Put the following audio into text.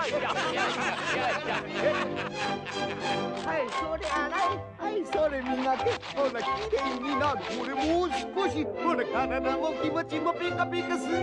はいそれ洗いはいそれみ磨けほらきれいになるこれもう少しほら体も気持ちもピカピカすごい